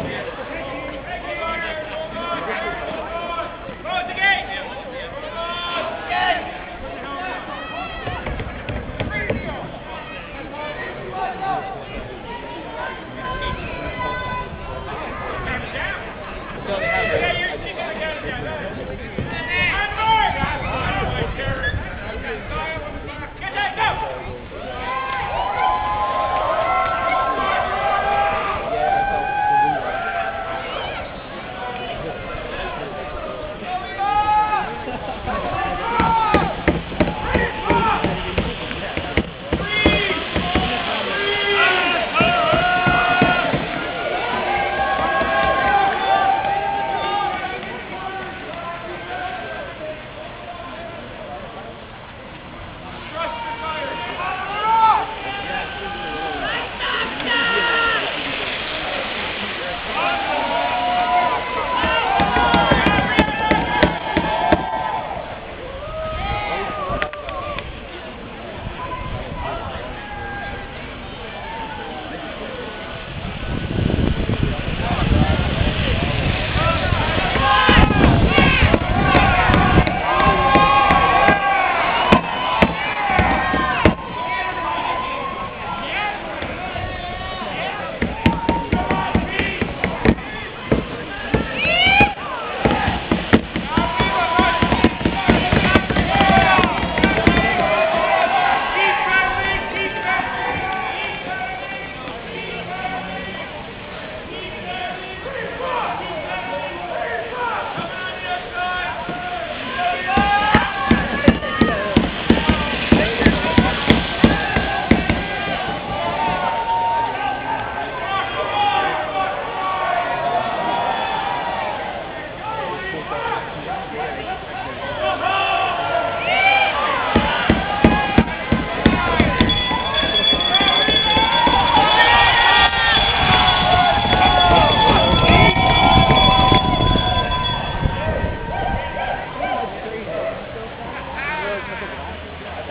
Yeah.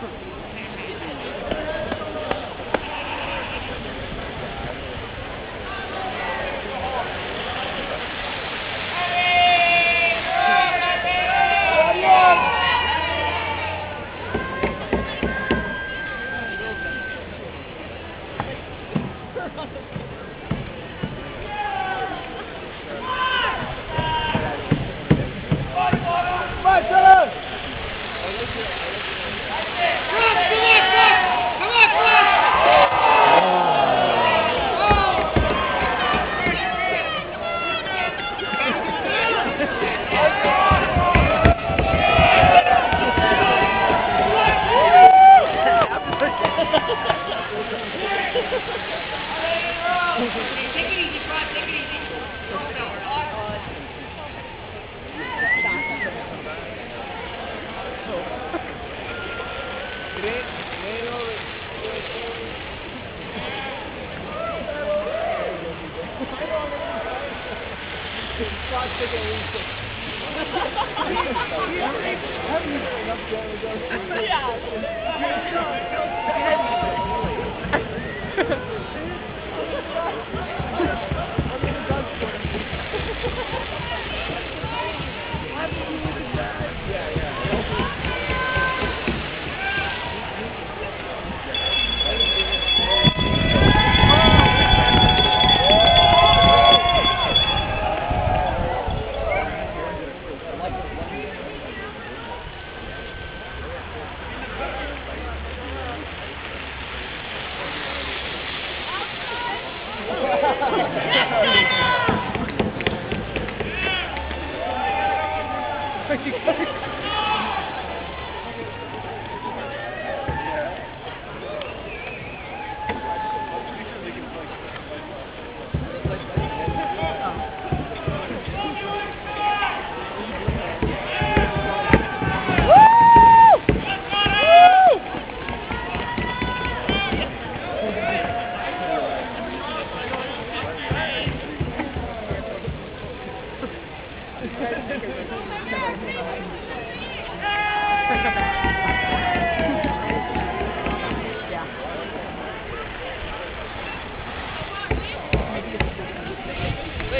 different. watch the game. Haven't? Yeah.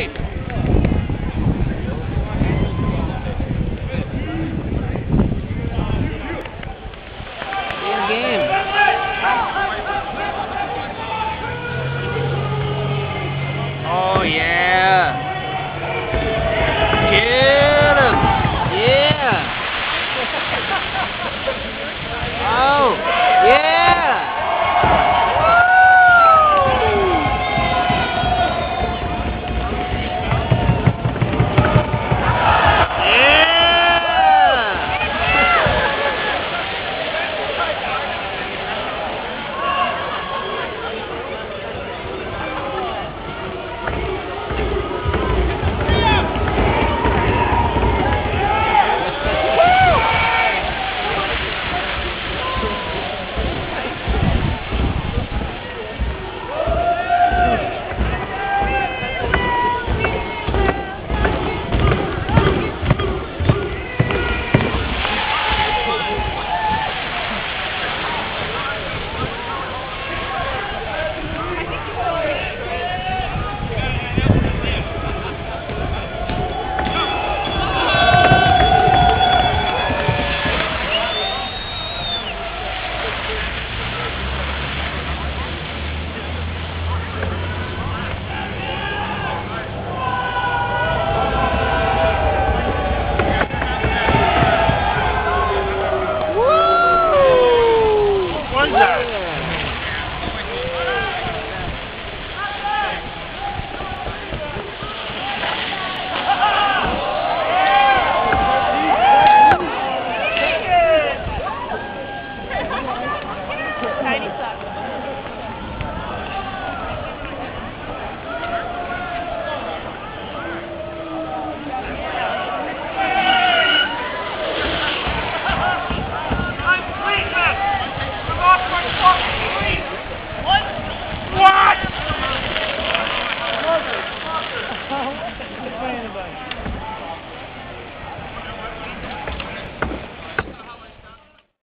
Wait.